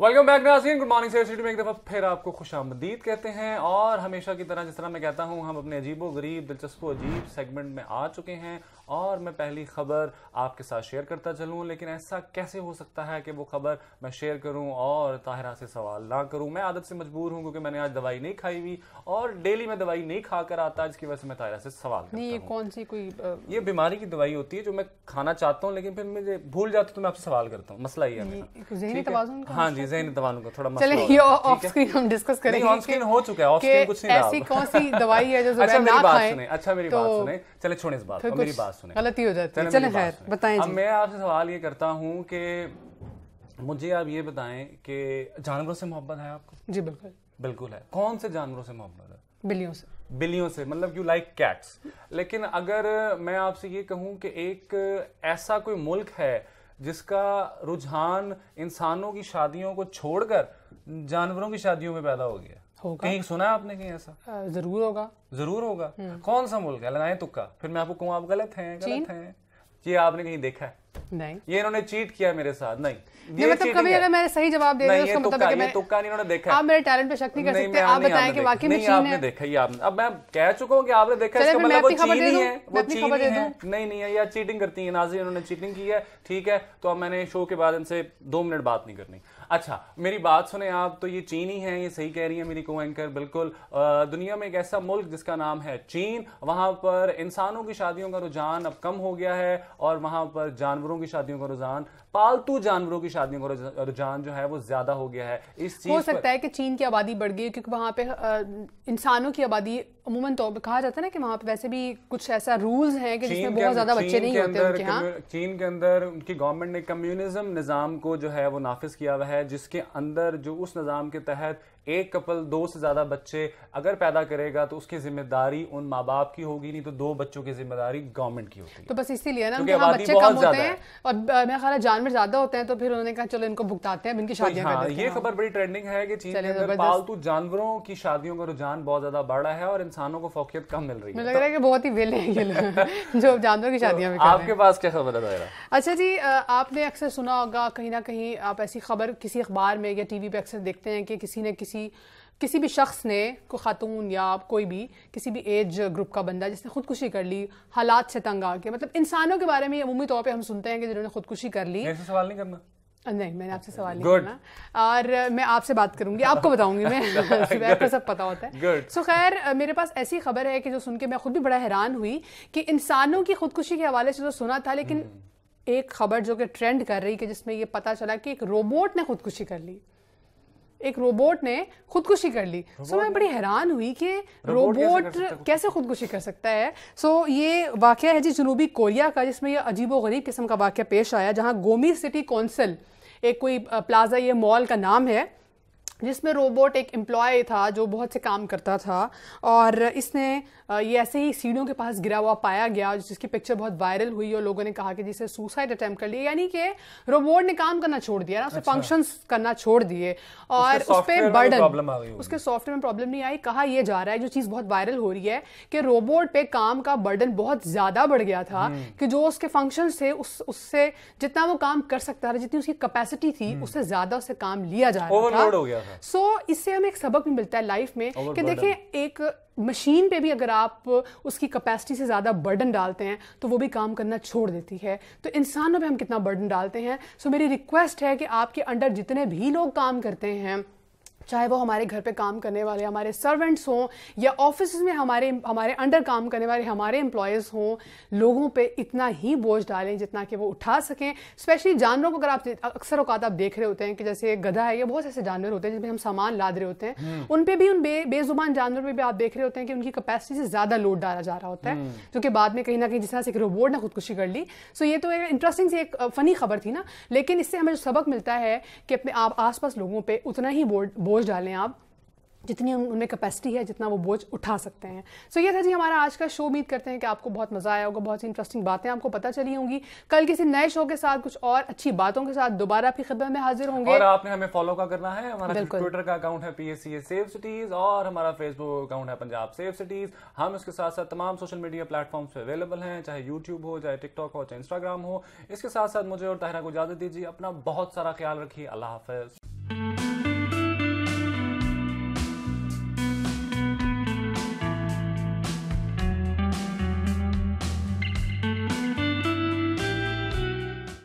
Welcome back Nazeen good morning से city में एक दफ़ा फिर आपको खुश आमदीद कहते हैं। और हमेशा की तरह जिस तरह मैं कहता हूँ हम अपने अजीबो गरीब दिलचस्प अजीब सेगमेंट में आ चुके हैं। और मैं पहली खबर आपके साथ शेयर करता चलूँ लेकिन ऐसा कैसे हो सकता है कि वो खबर मैं शेयर करूँ और ताहिरा से सवाल ना करूँ? मैं आदत से मजबूर हूँ क्योंकि मैंने आज दवाई नहीं खाई हुई और डेली मैं दवाई नहीं खा कर आता जिसकी वजह से मैं ताहिरा से सवाल करता नहीं ये। कौन सी कोई ये बीमारी की दवाई होती है जो मैं खाना चाहता हूँ लेकिन फिर मुझे भूल जाता हूँ तो मैं आपसे सवाल करता हूँ। मसला ये हाँ जी जहनी तवाज़ुन का थोड़ा चले ये ऑफ़ स्क्रीन हम डिस्कस करेंगे ऑन स्क्रीन हो चुका है ऑफ़ स्क्रीन कुछ नहीं ऐसी कौन सी दवाई है जो अच्छा मेरी बात सुने अच्छा मेरी तो बात सुने। चले छोड़े इस बात को मेरी बात सुने। गलती हो जाती है। चले खैर। बताएँ अब मैं आपसे सवाल ये करता हूँ कि मुझे आप ये बताएँ कि जानवरों से मोहब्बत है आपको? जी बिल्कुल। बिल्कुल है। कौन से जानवरों से मोहब्बत है? बिलियों से। बिल्लियों से मतलब यू लाइक कैट्स लेकिन अगर मैं आपसे ये कहूँ कि एक ऐसा कोई मुल्क है जिसका रुझान इंसानों की शादियों को छोड़कर जानवरों की शादियों में पैदा हो गया। होगा। कहीं सुना है आपने कहीं ऐसा? ज़रूर होगा। ज़रूर होगा। हम्म। कौन सा मुल्क है? लगाए तुक्का। फिर मैं आपको कहूँ आप गलत हैं गलत हैं। ये आपने कहीं देखा है? नहीं ये इन्होंने चीट किया मेरे साथ नहीं नहीं ये मतलब कभी है। अगर मैंने सही जवाब दे नहीं दिया उसका मतलब है कि मैं तुक्का नहीं इन्होंने देखा आप मेरे टैलेंट पे शक नहीं कर सकते आप बताएँ कि। वाकई में नहीं चीन आपने देखा ये आपने अब मैं कह चुका हूँ कि आपने देखा इसका मतलब वो चीनी दूँ? है वो चीनी दे है नहीं नहीं है या चीटिंग करती है नाजी उन्होंने चीटिंग की है ठीक है तो अब मैंने शो के बाद इनसे दो मिनट बात नहीं करनी अच्छा मेरी बात सुने आप तो ये चीनी है ये सही कह रही है मेरी को एंकर बिल्कुल दुनिया में एक ऐसा मुल्क जिसका नाम है चीन वहाँ पर इंसानों की शादियों का रुझान अब कम हो गया है और वहाँ पर जानवरों की शादियों का रुझान पालतू जानवरों की शादियों का रुझान जो है वो ज़्यादा हो गया है। इस हो चीज़ पर सकता है कि चीन की आबादी बढ़ गई क्योंकि वहाँ पे इंसानों की आबादी अमूमन तौर पे कहा जाता है ना कि वहाँ पे वैसे भी कुछ ऐसा रूल्स हैं कि जिसमें बहुत ज़्यादा बच्चे नहीं होते अंदर उनके कम्यू- चीन के अंदर उनकी गवर्नमेंट ने कम्युनिज्म निज़ाम को जो है वो नाफिज किया हुआ है जिसके अंदर जो उस निज़ाम के तहत एक कपल दो से ज़्यादा बच्चे अगर पैदा करेगा तो उसकी ज़िम्मेदारी उन माँ बाप की होगी नहीं तो दो बच्चों की ज़िम्मेदारी गवर्नमेंट की होगी तो बस इसीलिए ना उनके यहाँ बच्चे कम होते हैं और मेरा ख्याल जानवर ज़्यादा होते हैं तो फिर उन्होंने कहा चलो इनको भुगताते हैं इनकी तो हाँ, ये खबर बड़ी ट्रेंडिंग है कि चीन के अंदर पालतू जानवरों की शादियों का रुझान बहुत ज़्यादा बढ़ है और इंसानों को फोकियत कम मिल रही मुझे है लग रहा है कि बहुत ही वेले हैं ये लोग जो जानवर की शादियाँ भी कर रहे हैं। आपके पास क्या खबर है दायरा? अच्छा जी आपने अक्सर सुना होगा कहीं ना कहीं आप ऐसी खबर किसी अखबार में या टीवी पे अक्सर देखते हैं कि किसी ने किसी किसी भी शख्स ने को खातून या कोई भी किसी भी एज ग्रुप का बंदा जिसने खुदकुशी कर ली हालात से तंग आके मतलब इंसानों के बारे में अमूमी तौर पे हम सुनते हैं कि जिन्होंने खुदकुशी कर ली। ऐसे सवाल नहीं करना। नहीं मैंने आपसे सवाल नहीं Good. करना। और मैं आपसे बात करूँगी आपको बताऊँगी मैं। सुबह को सब पता होता है। सो सो खैर मेरे पास ऐसी खबर है कि जो सुन के मैं खुद भी बड़ा हैरान हुई कि इंसानों की खुदकुशी के हवाले से तो सुना था लेकिन एक खबर जो कि ट्रेंड कर रही कि जिसमें ये पता चला कि एक रोबोट ने खुदकुशी कर ली। एक रोबोट ने खुदकुशी कर ली। सो मैं बड़ी हैरान हुई कि रोबोट कैसे खुदकुशी कर सकता है? सो ये वाक़ है जी जनूबी कोरिया का जिसमें यह अजीब गरीब किस्म का वाक़ पेश आया जहाँ गोमी सिटी कौंसिल एक कोई प्लाजा ये मॉल का नाम है। जिसमें रोबोट एक एम्प्लॉय था जो बहुत से काम करता था और इसने ये ऐसे ही सीढ़ियों के पास गिरा हुआ पाया गया जिसकी पिक्चर बहुत वायरल हुई और लोगों ने कहा कि जिसे सुसाइड अटेम्प्ट कर लिया। यानी कि रोबोट ने काम करना छोड़ दिया ना उसने फ़ंक्शंस करना छोड़ दिए और उस पर बर्डन। उसके सॉफ्टवेयर में प्रॉब्लम नहीं आई। कहा यह जा रहा है जो चीज़ बहुत वायरल हो रही है कि रोबोट पे काम का बर्डन बहुत ज़्यादा बढ़ गया था हम्म। कि जो उसके फ़ंक्शन थे उस उससे जितना वो काम कर सकता था जितनी उसकी कैपेसिटी थी उससे ज़्यादा उससे काम लिया जा रहा था। हम्म। हो। सो इससे हमें एक सबक भी मिलता है लाइफ में कि देखें देखिए एक मशीन पे भी अगर आप उसकी कैपेसिटी से ज़्यादा बर्डन डालते हैं तो वो भी काम करना छोड़ देती है। तो इंसानों पे हम कितना बर्डन डालते हैं? सो मेरी रिक्वेस्ट है कि आपके अंडर जितने भी लोग काम करते हैं चाहे वो हमारे घर पे काम करने वाले हमारे सर्वेंट्स हों या ऑफ़िस में हमारे हमारे अंडर काम करने वाले हमारे एम्प्लॉयज़ हों लोगों पे इतना ही बोझ डालें जितना कि वो उठा सकें। स्पेशली जानवरों को अगर आप अक्सर औकात आप देख रहे होते हैं कि जैसे गधा है या बहुत ऐसे जानवर होते हैं जिसमें हम सामान लाद रहे होते हैं। उन पर भी उन बे बेजुबान जानवर पर भी आप देख रहे होते हैं कि उनकी कैपेसिटी से ज़्यादा लोड डाला जा रहा होता है जो कि बाद में कहीं ना कहीं जिस तरह से एक रोबोट ने खुदकुशी कर ली। सो ये तो एक इंटरेस्टिंग सी एक फ़नी खबर थी ना। लेकिन इससे हमें जो सबक मिलता है कि अपने आप आसपास लोगों पर उतना ही बोझ बोझ डालें आप जितनी उन- उनमें कैपेसिटी है जितना वो बोझ उठा सकते हैं। सो so, ये था जी हमारा आज का शो उम्मीद करते हैं कि आपको बहुत मज़ा आया होगा बहुत सी इंटरेस्टिंग बातें आपको पता चली होंगी। कल किसी नए शो के साथ कुछ और अच्छी बातों के साथ दोबारा आपकी खिदमत में हाजिर होंगे। और आपने हमें फॉलो का करना है हमारा ट्विटर का अकाउंट है पीएससी सेव सिटीज़ और हमारा फेसबुक अकाउंट है पंजाब सेव सिटीज़ हम इसके साथ साथ तमाम सोशल मीडिया प्लेटफॉर्म पे अवेलेबल हैं चाहे यूट्यूब हो चाहे टिकटॉक हो चाहे इंस्टाग्राम हो। इसके साथ साथ मुझे और ताहिरा को इजाज़त दीजिए। अपना बहुत सारा ख्याल रखिए। अल्लाह हाफिज।